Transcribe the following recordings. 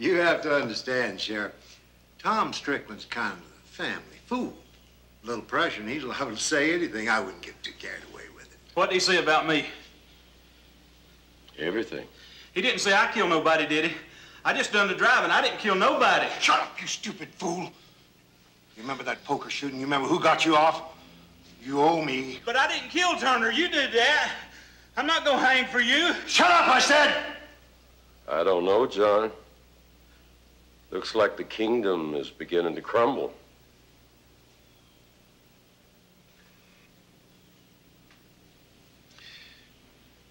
You have to understand, Sheriff. Tom Strickland's kind of a family fool. A little pressure, and he's liable to say anything. I wouldn't get too carried away with it. What did he say about me? Everything. He didn't say I killed nobody, did he? I just done the driving. I didn't kill nobody. Shut up, you stupid fool. You remember that poker shooting? You remember who got you off? You owe me. But I didn't kill Turner. You did that. I'm not gonna hang for you. Shut up, I said! I don't know, John. Looks like the kingdom is beginning to crumble.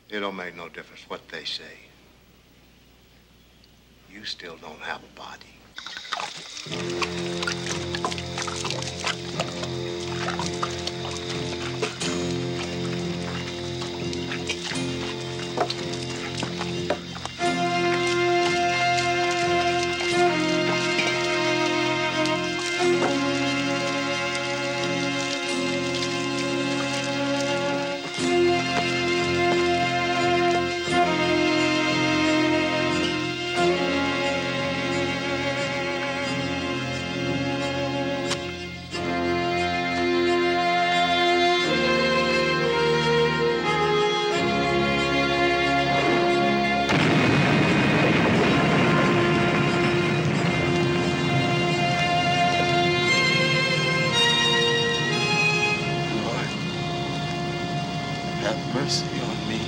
It don't make no difference what they say. You still don't have a body. Have mercy on me.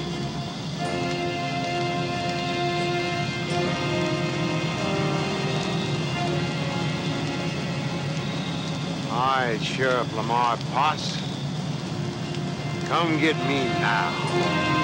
Right, Sheriff Lamar Potts. Come get me now.